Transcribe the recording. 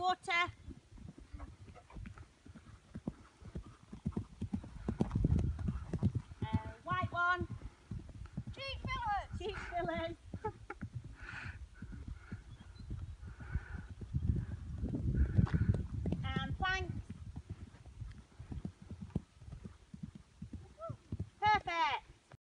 water. Uh, white one. Sheep fillers. Sheep fillers.